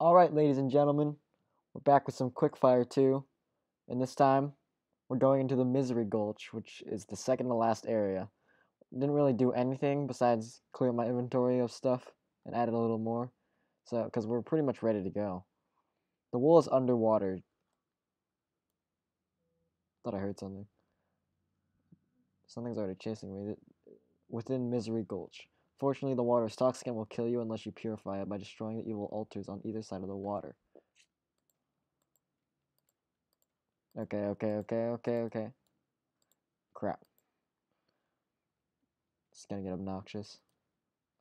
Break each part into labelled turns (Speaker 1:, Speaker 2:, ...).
Speaker 1: Alright, ladies and gentlemen, we're back with some Quickfire 2, and this time we're going into the Misery Gulch, which is the second to last area. Didn't really do anything besides clear my inventory of stuff and added a little more, so because we're pretty much ready to go. The wool is underwater. Thought I heard something. Something's already chasing me. Within Misery Gulch. Fortunately, the water is toxic and will kill you unless you purify it by destroying the evil altars on either side of the water. Okay, okay, okay, okay, okay. Crap. It's gonna get obnoxious.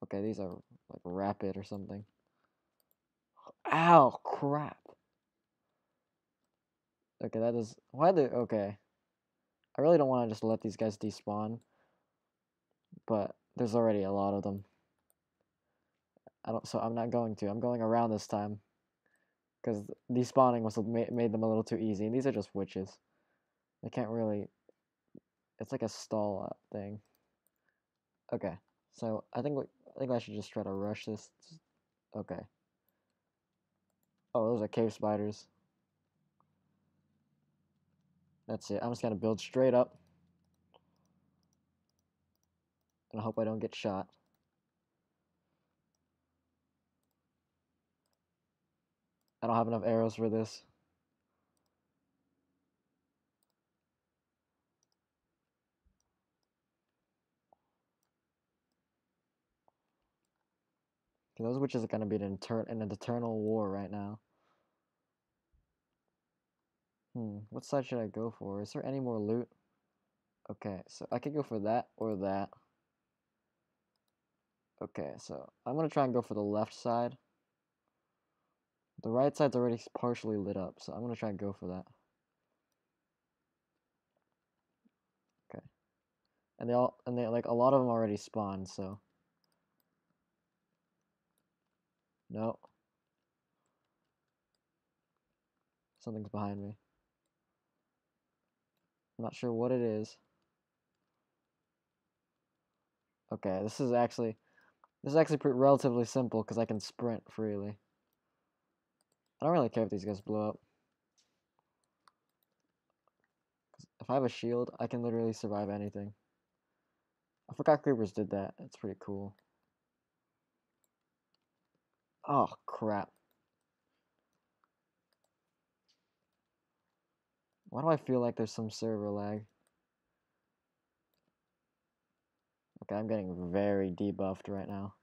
Speaker 1: Okay, these are like rapid or something. Ow, crap. Okay, that is why the okay. I really don't want to just let these guys despawn, but there's already a lot of them. I don't, so I'm not going to. I'm going around this time, because despawning was made them a little too easy. And these are just witches. They can't really. It's like a stall uh, thing. Okay, so I think we, I think I should just try to rush this. Okay. Oh, those are cave spiders. That's it. I'm just gonna build straight up. And I hope I don't get shot. I don't have enough arrows for this. Those witches are gonna be an, in an eternal war right now. Hmm, what side should I go for? Is there any more loot? Okay, so I could go for that or that. Okay, so I'm going to try and go for the left side. The right side's already partially lit up, so I'm going to try and go for that. Okay. And they all, and they, like, a lot of them already spawned, so. No. Something's behind me. I'm not sure what it is. Okay, this is actually this is actually pretty, relatively simple because I can sprint freely. I don't really care if these guys blow up. If I have a shield, I can literally survive anything. I forgot creepers did that. It's pretty cool. Oh, crap. Why do I feel like there's some server lag? Okay, I'm getting very debuffed right now.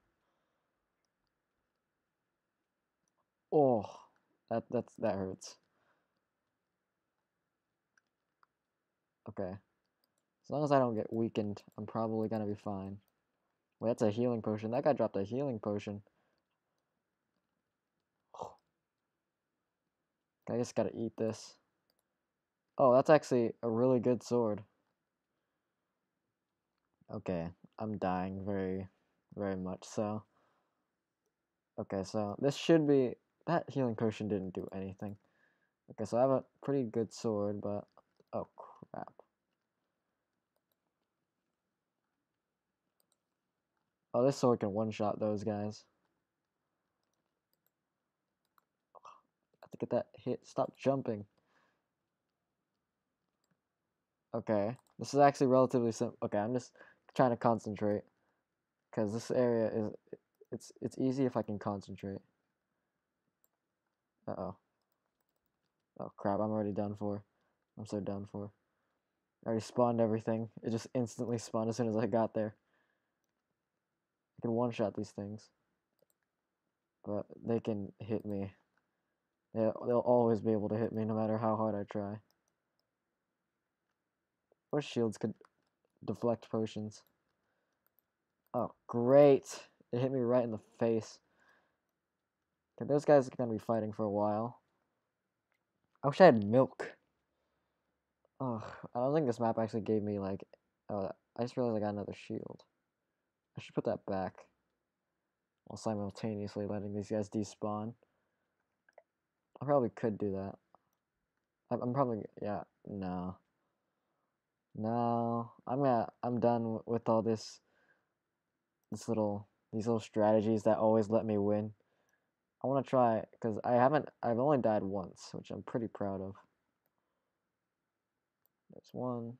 Speaker 1: Oh, that that's that hurts. Okay. As long as I don't get weakened, I'm probably gonna be fine. Wait, that's a healing potion. That guy dropped a healing potion. I just gotta eat this. Oh, that's actually a really good sword. Okay, I'm dying very, very much so. Okay, so this should be... That healing potion didn't do anything. Okay, so I have a pretty good sword, but... Oh, crap. Oh, this sword can one-shot those guys. I have to get that hit. Stop jumping. Okay, this is actually relatively simple. Okay, I'm just trying to concentrate because this area is it's it's easy if I can concentrate. Uh oh. Oh crap! I'm already done for. I'm so done for. I already spawned everything. It just instantly spawned as soon as I got there. I can one shot these things, but they can hit me. Yeah, they'll always be able to hit me no matter how hard I try. Or shields could deflect potions. Oh, great. It hit me right in the face. Okay, those guys are going to be fighting for a while. I wish I had milk. Oh, I don't think this map actually gave me, like... Oh, I just realized I got another shield. I should put that back. While simultaneously letting these guys despawn. I probably could do that. I'm probably... Yeah, no. No, I'm gonna, I'm done with all this, this little, these little strategies that always let me win. I want to try because I haven't. I've only died once, which I'm pretty proud of. There's one,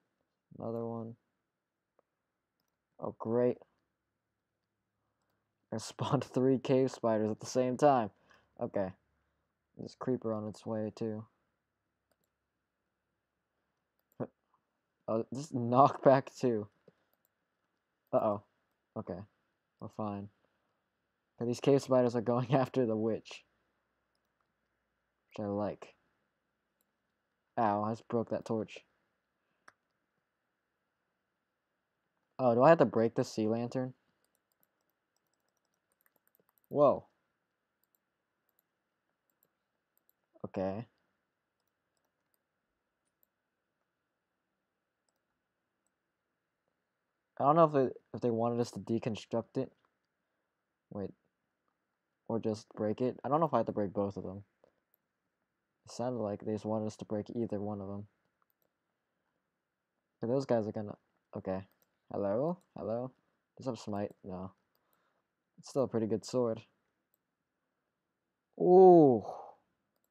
Speaker 1: another one. Oh, great. I spawned three cave spiders at the same time. Okay. This creeper on its way, too. Oh, just knock back, too. Uh-oh. Okay. We're fine. But these cave spiders are going after the witch. Which I like. Ow, I just broke that torch. Oh, do I have to break the sea lantern? Whoa. Okay. I don't know if they if they wanted us to deconstruct it. Wait. Or just break it. I don't know if I had to break both of them. It sounded like they just wanted us to break either one of them. Those guys are gonna... Okay. Hello? Hello? Does have smite? No. It's still a pretty good sword. Ooh.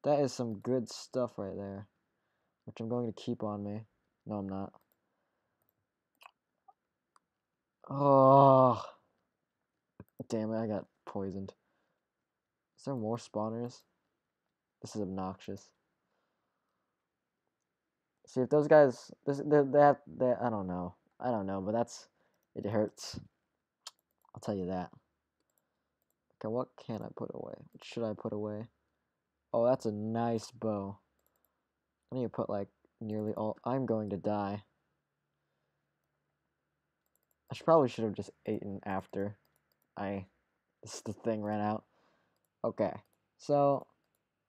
Speaker 1: That is some good stuff right there. Which I'm going to keep on me. No, I'm not. Oh. Damn it, I got poisoned. Is there more spawners? This is obnoxious. See, if those guys, this, they, they have, they, I don't know. I don't know, but that's, it hurts. I'll tell you that. Okay, what can I put away? What should I put away? Oh, that's a nice bow. I need to put, like, nearly all, I'm going to die. I should probably should have just eaten after I this the thing ran out. Okay, so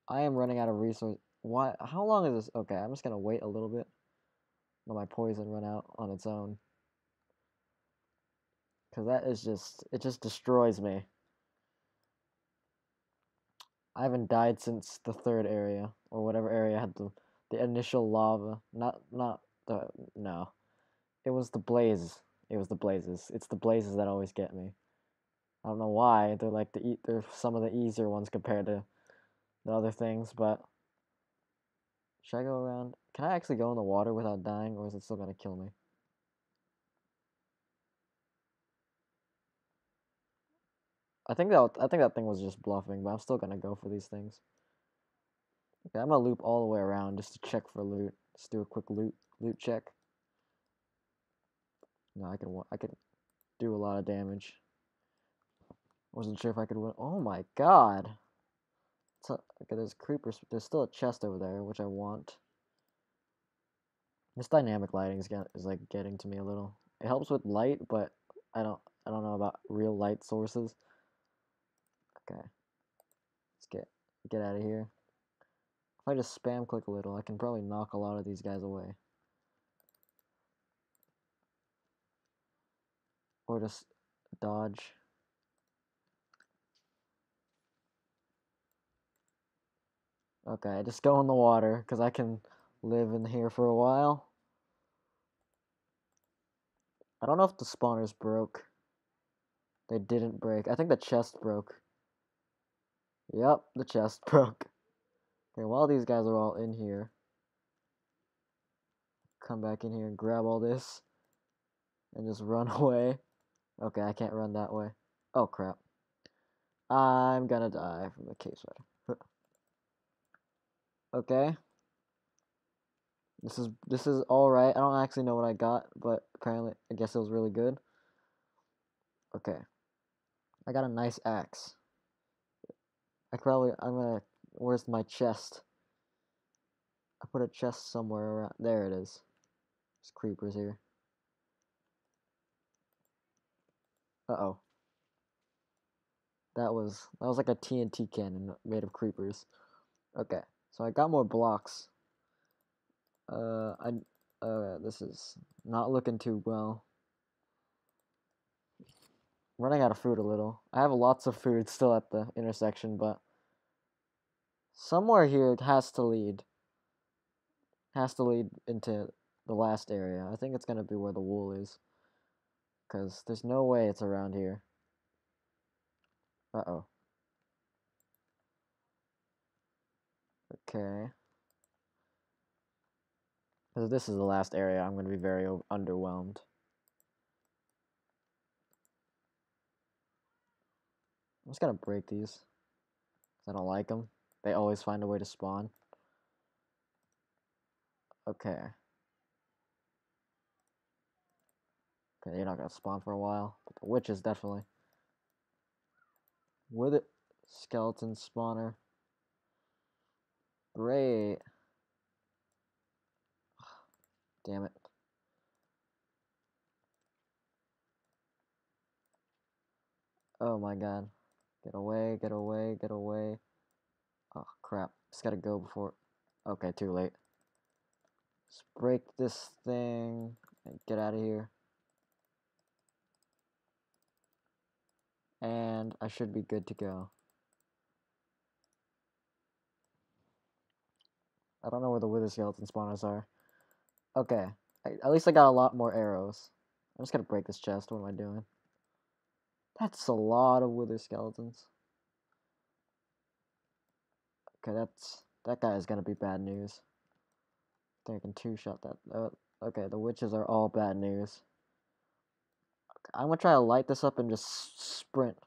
Speaker 1: I am running out of resource. Why? How long is this? Okay, I'm just gonna wait a little bit. Let my poison run out on its own. Cause that is just it just destroys me. I haven't died since the third area or whatever area had the the initial lava. Not not the no. It was the blaze. It was the blazes. It's the blazes that always get me. I don't know why. They're like the they're some of the easier ones compared to the other things, but should I go around? Can I actually go in the water without dying, or is it still gonna kill me? I think that I think that thing was just bluffing, but I'm still gonna go for these things. Okay, I'm gonna loop all the way around just to check for loot. Just do a quick loot loot check. No, I can I can do a lot of damage. Wasn't sure if I could win. Oh my god! A, okay, there's creepers. There's still a chest over there, which I want. This dynamic lighting is, get, is like getting to me a little. It helps with light, but I don't I don't know about real light sources. Okay, let's get get out of here. If I just spam click a little, I can probably knock a lot of these guys away. Or just dodge. Okay, just go in the water because I can live in here for a while. I don't know if the spawners broke. They didn't break. I think the chest broke. Yep, the chest broke. Okay, while these guys are all in here, come back in here and grab all this and just run away. Okay, I can't run that way. Oh, crap. I'm gonna die from the cave spider. okay. This is this is alright. I don't actually know what I got, but apparently I guess it was really good. Okay. I got a nice axe. I probably I'm gonna where's my chest? I put a chest somewhere around there it is. There's creepers here. Uh-oh. That was that was like a TNT cannon made of creepers. Okay, so I got more blocks. Uh, I uh this is not looking too well. running out of food a little. I have lots of food still at the intersection, but somewhere here it has to lead. Has to lead into the last area. I think it's gonna be where the wool is. Because there's no way it's around here. Uh-oh. Okay. Because this is the last area, I'm going to be very underwhelmed. I'm just going to break these. I don't like them. They always find a way to spawn. Okay. Okay, you're not to spawn for a while. But the witches definitely. With it. Skeleton spawner. Great. Damn it. Oh my god. Get away, get away, get away. Oh crap. Just gotta go before. Okay, too late. Let's break this thing and get out of here. And I should be good to go. I don't know where the wither skeleton spawners are. Okay. I, at least I got a lot more arrows. I'm just gonna break this chest. What am I doing? That's a lot of wither skeletons. Okay, that's that guy is gonna be bad news. I think I can two shot that. Uh, okay, the witches are all bad news. I'm gonna try to light this up and just sprint.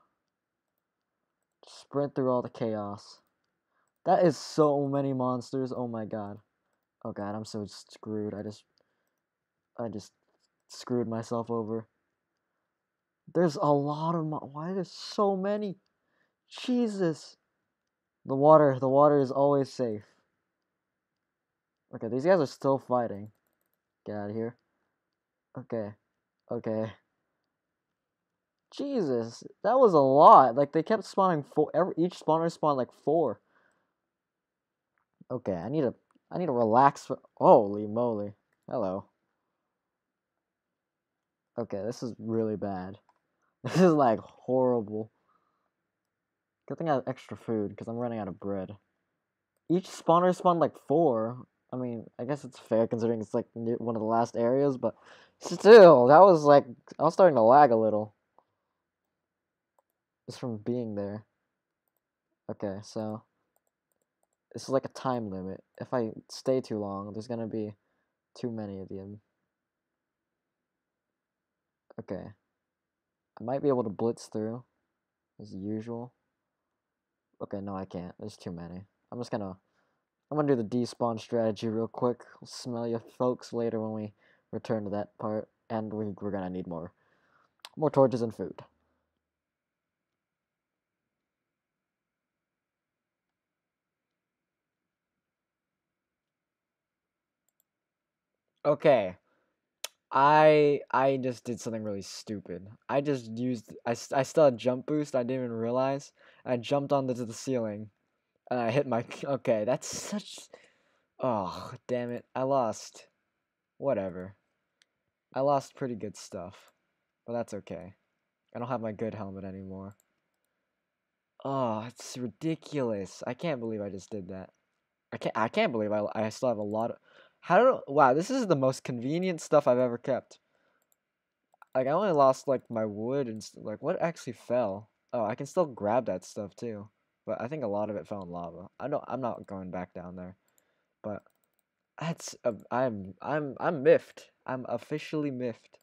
Speaker 1: Sprint through all the chaos. That is so many monsters. Oh my god. Oh god, I'm so screwed. I just I just screwed myself over. There's a lot of why there's so many? Jesus. The water, the water is always safe. Okay, these guys are still fighting. Get out of here. Okay. Okay. Jesus, that was a lot. Like they kept spawning four. Every each spawner spawned like four. Okay, I need to. I need to relax. For, holy moly! Hello. Okay, this is really bad. This is like horrible. Good thing I have extra food because I'm running out of bread. Each spawner spawned like four. I mean, I guess it's fair considering it's like one of the last areas, but still, that was like I was starting to lag a little. Just from being there. Okay, so this is like a time limit. If I stay too long, there's gonna be too many of them. Okay. I might be able to blitz through as usual. Okay, no, I can't. There's too many. I'm just gonna I'm gonna do the despawn strategy real quick. I'll smell you folks later when we return to that part, and we we're gonna need more more torches and food. Okay. I I just did something really stupid. I just used I, I still had jump boost. I didn't even realize. I jumped onto the ceiling, and I hit my. Okay, that's such. Oh damn it! I lost. Whatever. I lost pretty good stuff, but that's okay. I don't have my good helmet anymore. Oh, it's ridiculous! I can't believe I just did that. I can't. I can't believe I. I still have a lot of. How do? Wow, this is the most convenient stuff I've ever kept. Like I only lost like my wood and like what actually fell. Oh, I can still grab that stuff too, but I think a lot of it fell in lava. I don't. I'm not going back down there, but that's. I'm. I'm. I'm miffed. I'm officially miffed.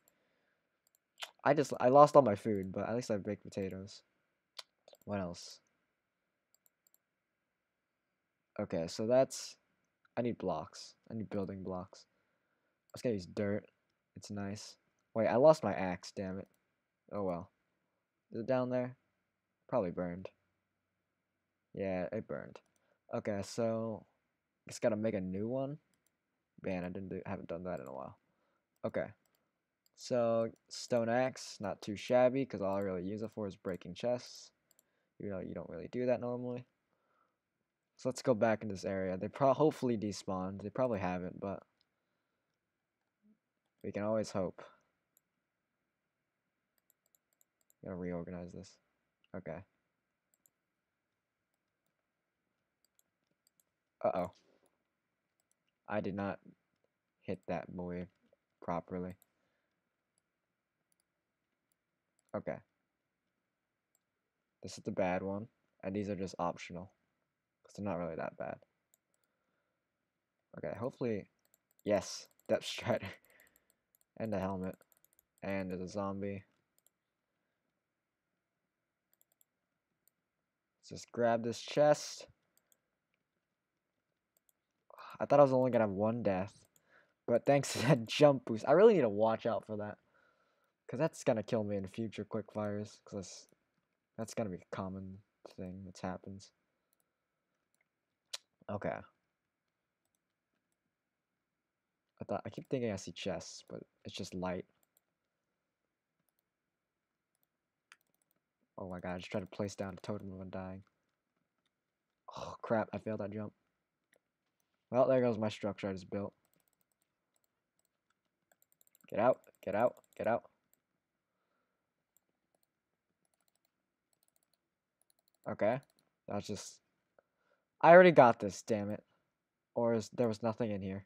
Speaker 1: I just. I lost all my food, but at least I have baked potatoes. What else? Okay, so that's. I need blocks. I need building blocks. I Let's get use dirt. It's nice. Wait, I lost my axe, damn it. Oh well. Is it down there? Probably burned. Yeah, it burned. Okay, so just gotta make a new one. Man, I didn't do haven't done that in a while. Okay. So stone axe, not too shabby, because all I really use it for is breaking chests. You know, you don't really do that normally. So let's go back in this area. They pro hopefully despawned. They probably haven't, but we can always hope. Gotta reorganize this. Okay. Uh-oh. I did not hit that boy properly. Okay. This is the bad one, and these are just optional. They're not really that bad. Okay, hopefully, yes, Depth Strider. and a helmet. And there's a zombie. Let's just grab this chest. I thought I was only gonna have one death. But thanks to that jump boost, I really need to watch out for that. Because that's gonna kill me in future quick fires. Because that's gonna be a common thing that happens. Okay. I thought I keep thinking I see chests, but it's just light. Oh my god, I just tried to place down a totem of undying. Oh crap, I failed that jump. Well, there goes my structure I just built. Get out, get out, get out. Okay, that's just... I already got this, damn it. Or is there was nothing in here.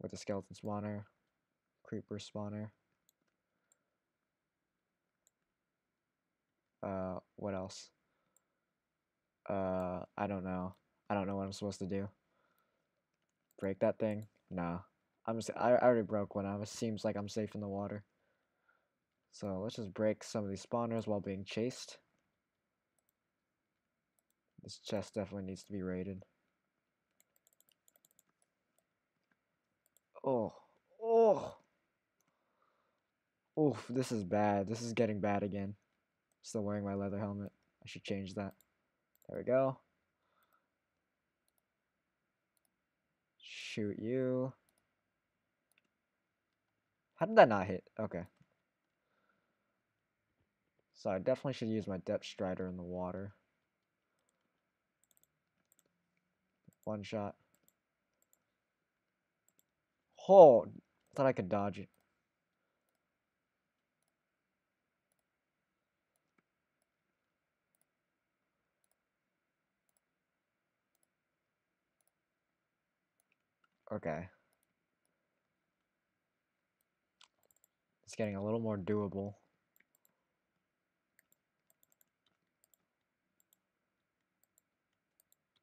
Speaker 1: Wither skeleton spawner, creeper spawner. Uh, what else? Uh, I don't know. I don't know what I'm supposed to do. Break that thing? No. I'm just, I, I already broke one. It seems like I'm safe in the water. So let's just break some of these spawners while being chased. This chest definitely needs to be raided. Oh, oh, oof! This is bad. This is getting bad again. Still wearing my leather helmet. I should change that. There we go. Shoot you. How did that not hit? Okay. So I definitely should use my depth strider in the water. One shot. Oh, thought I could dodge it. Okay. It's getting a little more doable.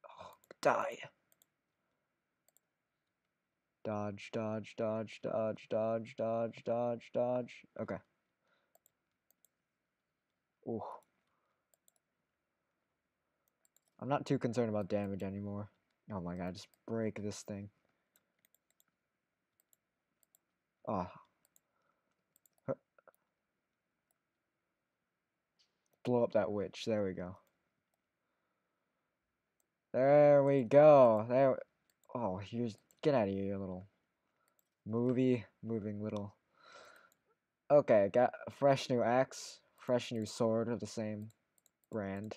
Speaker 1: Oh, die. Dodge, dodge, dodge, dodge, dodge, dodge, dodge, dodge. Okay. Ooh. I'm not too concerned about damage anymore. Oh my god, just break this thing. Oh. Blow up that witch. There we go. There we go. There. Oh, here's. Get out of here, you little movie moving little. Okay, got a fresh new axe, fresh new sword of the same brand.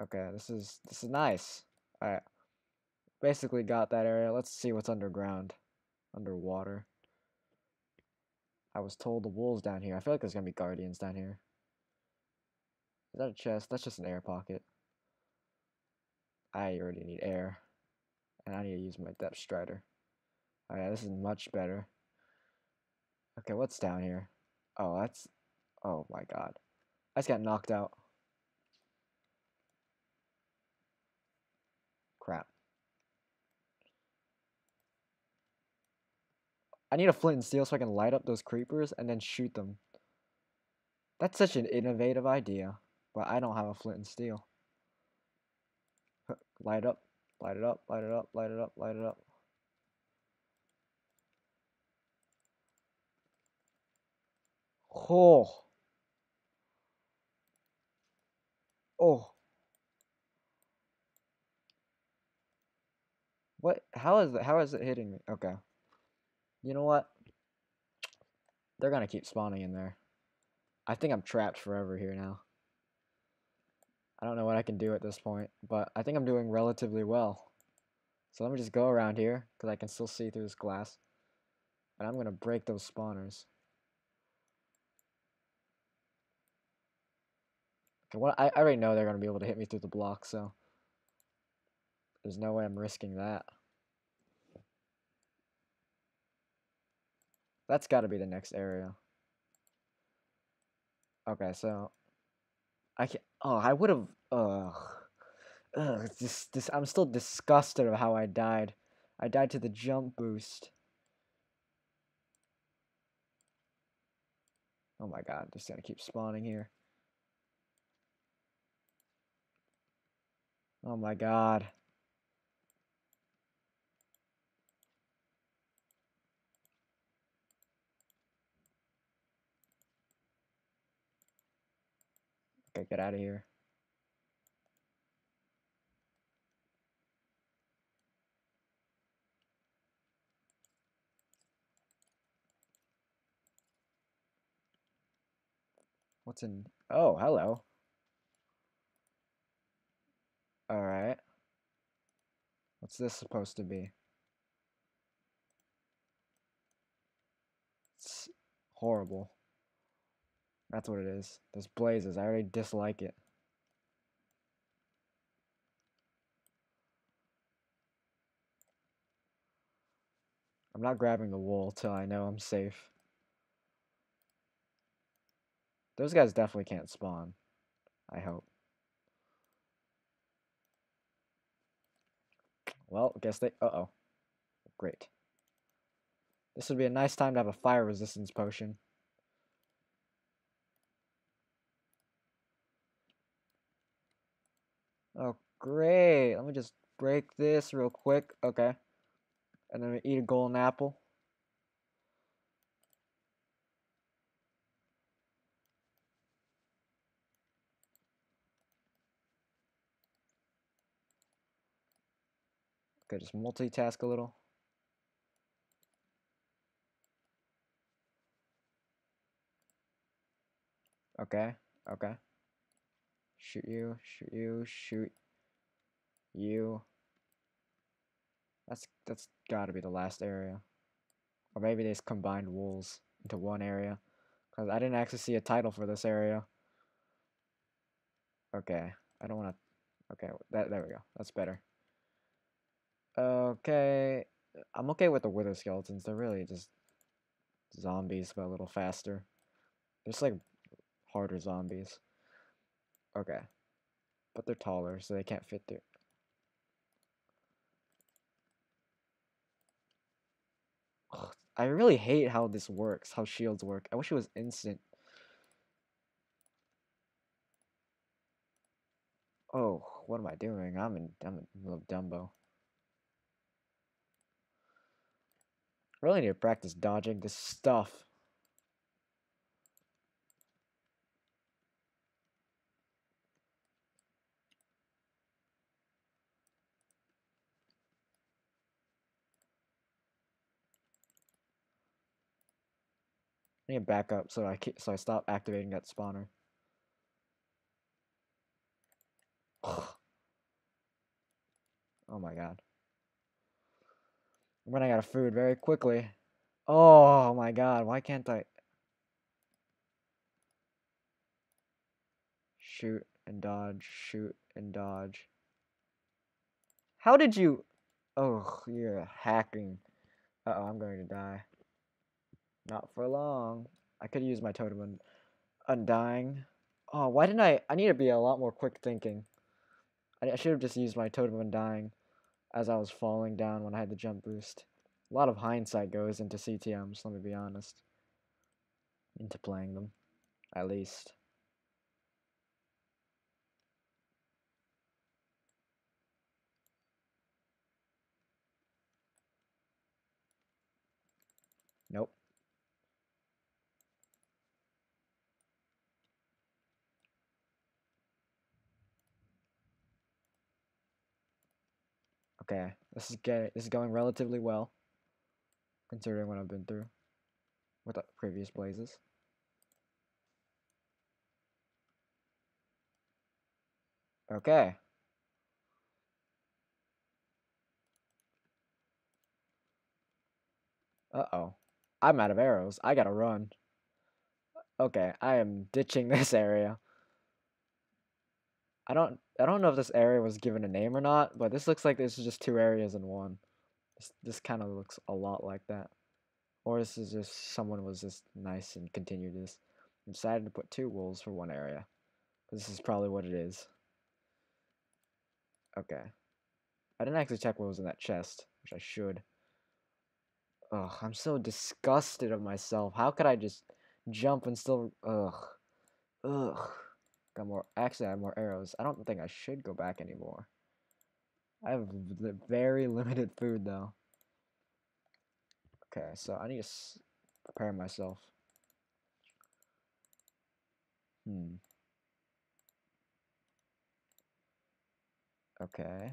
Speaker 1: Okay, this is this is nice. Alright. Basically got that area. Let's see what's underground. Underwater. I was told the wolves down here. I feel like there's gonna be guardians down here. Is that a chest? That's just an air pocket. I already need air. And I need to use my depth strider. Oh yeah, this is much better. Okay, what's down here? Oh, that's... Oh my god. I just got knocked out. Crap. I need a flint and steel so I can light up those creepers and then shoot them. That's such an innovative idea. But I don't have a flint and steel. Light up, light it up, light it up, light it up, light it up. Oh. Oh. What? How is it? How is it hitting me? Okay. You know what? They're gonna keep spawning in there. I think I'm trapped forever here now. I don't know what I can do at this point, but I think I'm doing relatively well. So let me just go around here, because I can still see through this glass. And I'm going to break those spawners. Okay, well, I, I already know they're going to be able to hit me through the block, so... There's no way I'm risking that. That's got to be the next area. Okay, so I can Oh, I would have. Ugh. Ugh. This. This. I'm still disgusted of how I died. I died to the jump boost. Oh my god, just gonna keep spawning here. Oh my god. Okay, get out of here. What's in... Oh, hello. Alright. What's this supposed to be? It's horrible. That's what it is. Those blazes. I already dislike it. I'm not grabbing the wool till I know I'm safe. Those guys definitely can't spawn. I hope. Well, guess they... Uh-oh. Great. This would be a nice time to have a fire resistance potion. Oh, great. Let me just break this real quick. Okay. And then we eat a golden apple. Okay, just multitask a little. Okay, okay. Shoot you, shoot you, shoot you. That's that's gotta be the last area. Or maybe they just combined walls into one area. Because I didn't actually see a title for this area. Okay, I don't want to... Okay, that, there we go. That's better. Okay, I'm okay with the wither skeletons. They're really just zombies, but a little faster. They're just like harder zombies. Okay, but they're taller, so they can't fit through. Ugh, I really hate how this works, how shields work. I wish it was instant. Oh, what am I doing? I'm in I'm in little Dumbo. Really need to practice dodging this stuff. Need to back up so I so I stop activating that spawner. oh my god. I'm running out of food very quickly. Oh my god, why can't I? Shoot and dodge, shoot and dodge. How did you... Oh, you're hacking. Uh-oh, I'm going to die. Not for long. I could use my totem undying. Oh, why didn't I? I need to be a lot more quick thinking. I, I should have just used my totem undying as I was falling down when I had the jump boost. A lot of hindsight goes into CTMs, let me be honest. Into playing them, at least. Okay, this is get this is going relatively well, considering what I've been through with the previous blazes. Okay. Uh-oh. I'm out of arrows. I gotta run. Okay, I am ditching this area. I don't I don't know if this area was given a name or not, but this looks like this is just two areas in one. This, this kind of looks a lot like that. Or this is just someone was just nice and continued this. And decided to put two wolves for one area. This is probably what it is. Okay. I didn't actually check what was in that chest, which I should. Ugh, I'm so disgusted of myself. How could I just jump and still... Ugh. Ugh. Got more... Actually, I have more arrows. I don't think I should go back anymore. I have very limited food, though. Okay, so I need to prepare myself. Hmm. Okay.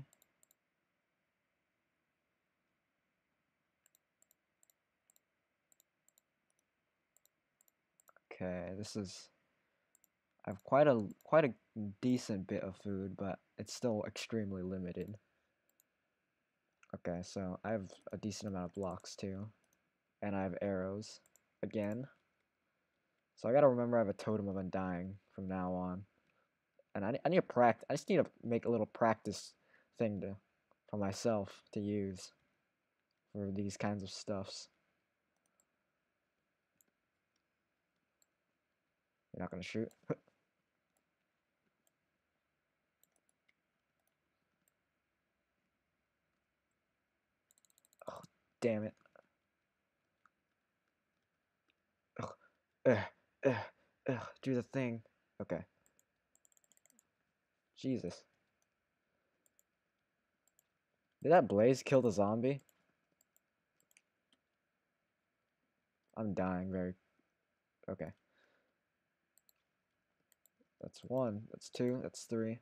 Speaker 1: Okay, this is have quite a quite a decent bit of food, but it's still extremely limited. Okay, so I have a decent amount of blocks too. And I have arrows again. So I gotta remember I have a totem of undying from now on. And I, I need to practice. I just need to make a little practice thing to for myself to use for these kinds of stuffs. You're not gonna shoot? damn it. Ugh, ugh, ugh, ugh, do the thing. Okay. Jesus. Did that blaze kill the zombie? I'm dying very... Okay. That's one. That's two. That's three.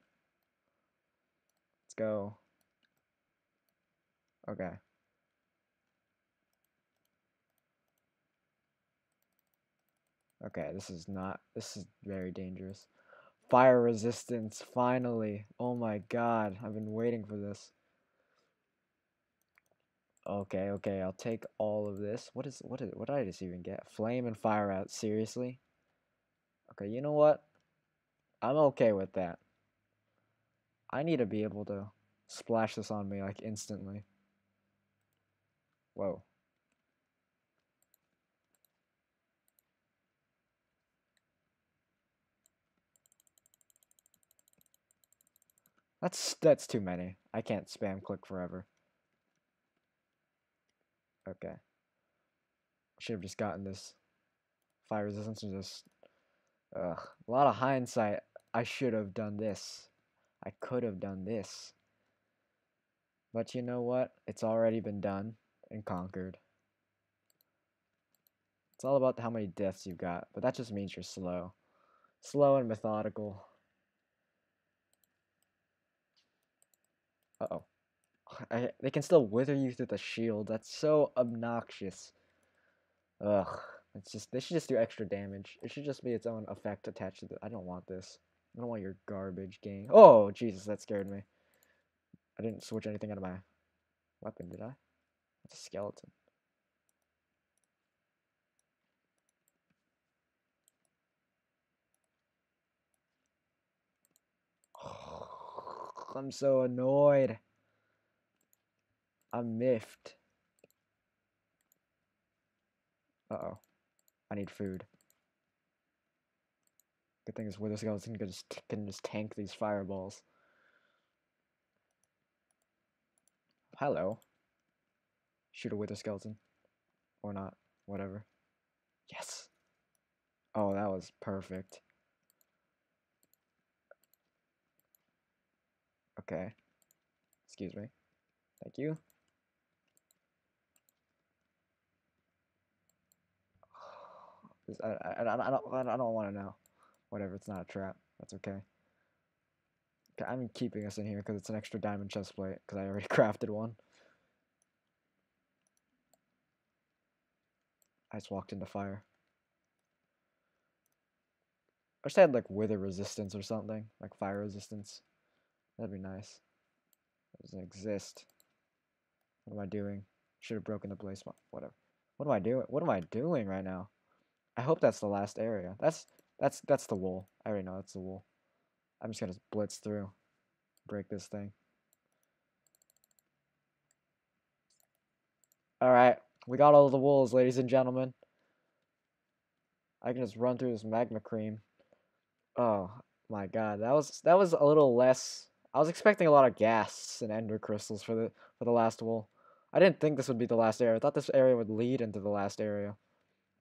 Speaker 1: Let's go. Okay. Okay, this is not... This is very dangerous. Fire resistance, finally. Oh my god, I've been waiting for this. Okay, okay, I'll take all of this. What is what is what did I just even get? Flame and fire out, seriously? Okay, you know what? I'm okay with that. I need to be able to splash this on me like instantly. Whoa. That's that's too many. I can't spam click forever. Okay. Should have just gotten this fire resistance and just ugh. A lot of hindsight. I should have done this. I could have done this. But you know what? It's already been done and conquered. It's all about how many deaths you've got, but that just means you're slow. Slow and methodical. Uh-oh. They can still wither you through the shield. That's so obnoxious. Ugh. It's just they should just do extra damage. It should just be its own effect attached to the I don't want this. I don't want your garbage game. Oh Jesus, that scared me. I didn't switch anything out of my weapon, did I? It's a skeleton. I'm so annoyed. I'm miffed. Uh-oh. I need food. Good thing is Wither Skeleton can just, can just tank these fireballs. Hello. Shoot a Wither Skeleton. Or not. Whatever. Yes. Oh, that was perfect. Okay. Excuse me. Thank you. I, I, I, don't, I don't want to know. Whatever, it's not a trap. That's okay. I'm keeping us in here because it's an extra diamond chest plate because I already crafted one. I just walked into fire. I wish I had like wither resistance or something, like fire resistance. That'd be nice. Doesn't exist. What am I doing? Should have broken the blaze. Whatever. What am I doing? What am I doing right now? I hope that's the last area. That's that's that's the wool. I already know that's the wool. I'm just gonna blitz through, break this thing. All right, we got all the wools, ladies and gentlemen. I can just run through this magma cream. Oh, My god, that was that was a little less. I was expecting a lot of gas and ender crystals for the for the last wall. I didn't think this would be the last area. I thought this area would lead into the last area.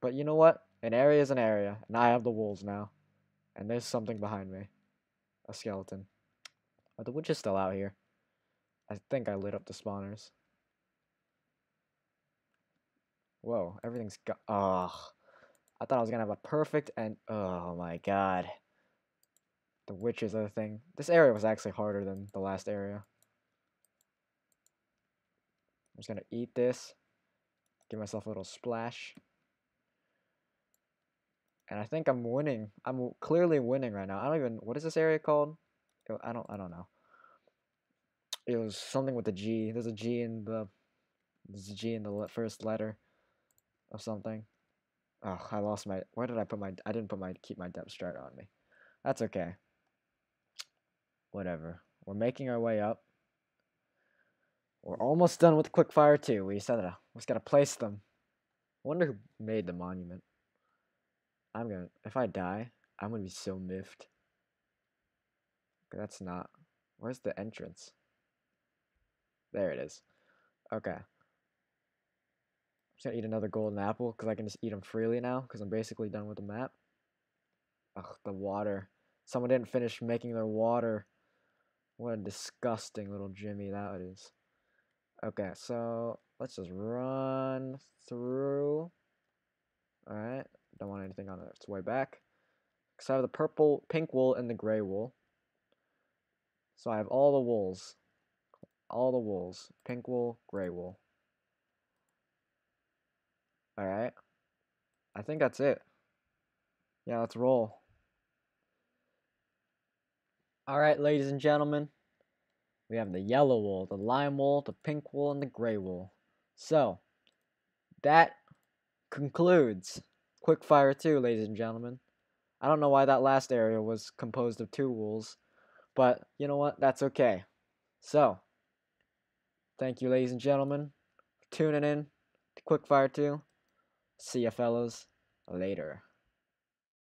Speaker 1: But you know what? An area is an area, and I have the wolves now. And there's something behind me. A skeleton. Are the witches still out here? I think I lit up the spawners. Whoa, everything's got. Ugh. I thought I was gonna have a perfect and. Oh my god. The witches the thing. This area was actually harder than the last area. I'm just gonna eat this. Give myself a little splash. And I think I'm winning. I'm clearly winning right now. I don't even. What is this area called? I don't. I don't know. It was something with a G. There's a G in the. There's a G in the first letter, of something. Oh, I lost my. Where did I put my? I didn't put my keep my depth strider on me. That's okay. Whatever. We're making our way up. We're mm. almost done with Quickfire 2. We said we just gotta place them. I wonder who made the monument. I'm gonna. If I die, I'm gonna be so miffed. That's not. Where's the entrance? There it is. Okay. I'm just gonna eat another golden apple because I can just eat them freely now because I'm basically done with the map. Ugh, the water. Someone didn't finish making their water. What a disgusting little Jimmy that is. Okay, so let's just run through. Alright, don't want anything on its way back. Because I have the purple, pink wool, and the gray wool. So I have all the wools. All the wools. Pink wool, gray wool. Alright. I think that's it. Yeah, let's roll. Alright, ladies and gentlemen. We have the yellow wool, the lime wool, the pink wool, and the gray wool. So, that concludes Quickfire 2, ladies and gentlemen. I don't know why that last area was composed of two wools, but you know what? That's okay. So, thank you, ladies and gentlemen, for tuning in to Quickfire 2. See ya, fellas. Later.